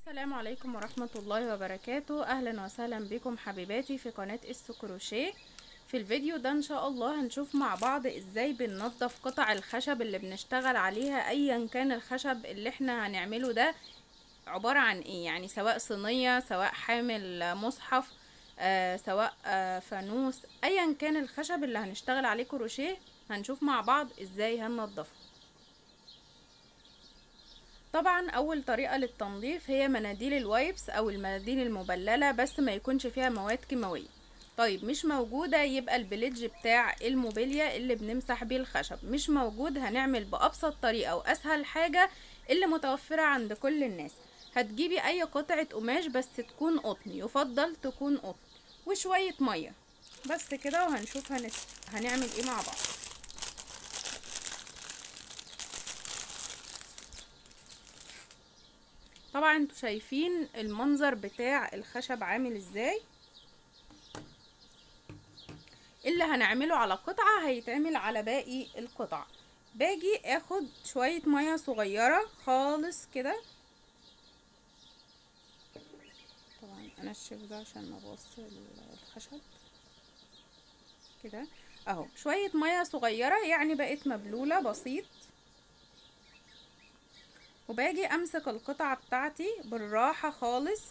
السلام عليكم ورحمة الله وبركاته. أهلا وسهلا بكم حبيباتي في قناة اسو كروشيه في الفيديو ده إن شاء الله هنشوف مع بعض إزاي بننظف قطع الخشب اللي بنشتغل عليها ايا كان الخشب اللي إحنا هنعمله ده عبارة عن إيه؟ يعني سواء صينية سواء حامل مصحف آه سواء آه فانوس ايا كان الخشب اللي هنشتغل عليه كروشيه هنشوف مع بعض إزاي هننضفه طبعا أول طريقة للتنظيف هي مناديل ال wipes أو المناديل المبللة بس ما يكونش فيها مواد كيماوية. طيب مش موجودة يبقى ال Pledge بتاع الموبيليا اللي بنمسح بيه الخشب. مش موجود هنعمل بأبسط طريقة وأسهل حاجة اللي متوفرة عند كل الناس. هتجيبي أي قطعة قماش بس تكون قطن يفضل تكون قطن وشوية مية. بس كده وهنشوف. هنعمل إيه مع بعض. طبعا أنتوا شايفين المنظر بتاع الخشب عامل إزاي. اللي هنعمله على قطعة هيتعمل على باقي القطع. باجي اخد شوية مية صغيرة خالص كده. طبعا انشف ده عشان ابص الخشب. كده اهو. شوية مية صغيرة يعني بقت مبلولة بسيط. وباجي أمسك القطعة بتاعتي بالراحة خالص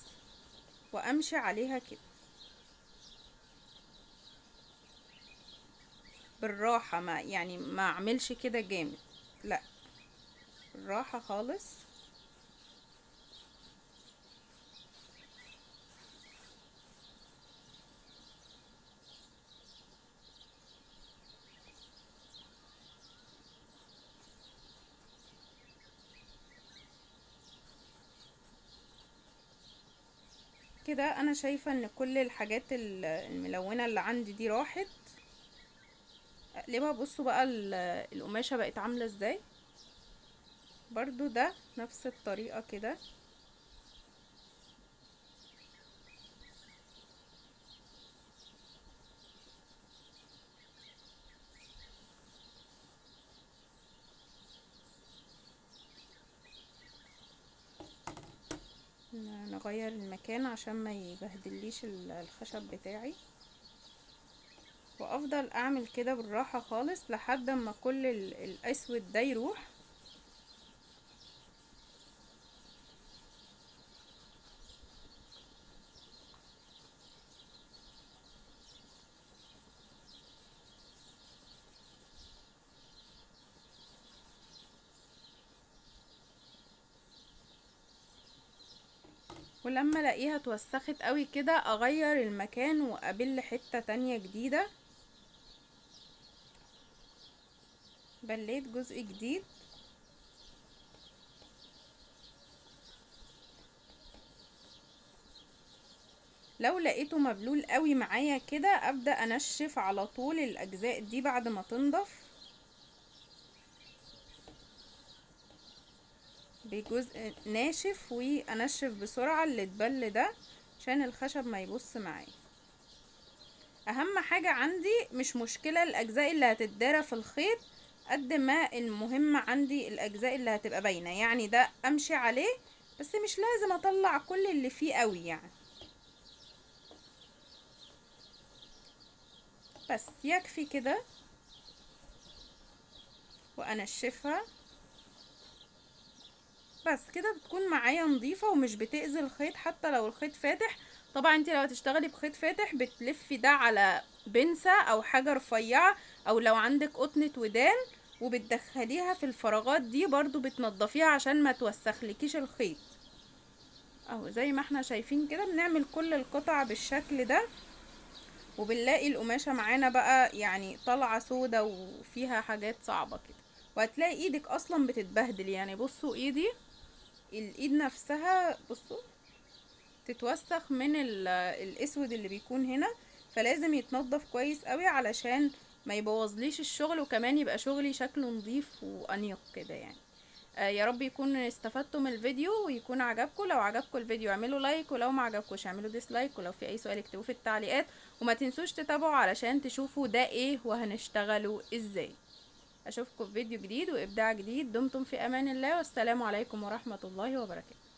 وأمشي عليها كده. بالراحة ما يعني ما أعملش كده جامد لأ. بالراحة خالص. كده أنا شايفة إن كل الحاجات الملونة اللي عندي دي راحت. اقلبها بصوا بقى القماشة بقت عاملة إزاي؟ برضو ده نفس الطريقة كده. نغير المكان عشان ما يبهدليش الخشب بتاعي. وأفضل أعمل كده بالراحة خالص لحد ما كل الأسود ده يروح. ولما الاقيها اتوسخت قوي كده اغير المكان وابل حتة تانية جديدة. بليت جزء جديد. لو لقيته مبلول قوي معايا كده أبدأ أنشف على طول الأجزاء دي بعد ما تنضف. بجزء ناشف وأنشف بسرعة اللي اتبل ده عشان الخشب ما يبص معايا. أهم حاجة عندي مش مشكلة الأجزاء اللي هتتدارى في الخيط قد ما المهم عندي الأجزاء اللي هتبقى باينة. يعني ده أمشي عليه بس مش لازم أطلع كل اللي فيه قوي يعني. بس يكفي كده. وأنشفها. بس كده بتكون معايا نظيفة ومش بتأذي الخيط حتى لو الخيط فاتح. طبعا انت لو هتشتغلي بخيط فاتح بتلفي ده على بنسة أو حاجة رفيعة أو لو عندك قطنة ودان وبتدخليها في الفراغات دي برضو بتنضفيها عشان ما توسخلكيش الخيط. أهو زي ما إحنا شايفين كده بنعمل كل القطع بالشكل ده وبنلاقي القماشة معانا بقى يعني طالعة سودة وفيها حاجات صعبة كده. وهتلاقي إيدك أصلا بتتبهدل يعني بصوا ايدي الإيد نفسها بصوا تتوسخ من الأسود اللي بيكون هنا فلازم يتنضف كويس قوي علشان ما يبوظليش الشغل وكمان يبقى شغلي شكله نظيف وأنيق كده يعني. آه يا رب يكون استفدتوا من الفيديو ويكون عجبكم. لو عجبكم الفيديو اعملوا like ولو ما عجبكوش اعملوا dislike ولو في أي سؤال اكتبوه في التعليقات. وما تنسوش تتابعوا علشان تشوفوا ده إيه وهنشتغله إزاي. أشوفكم في فيديو جديد وإبداع جديد. دمتم في أمان الله والسلام عليكم ورحمة الله وبركاته.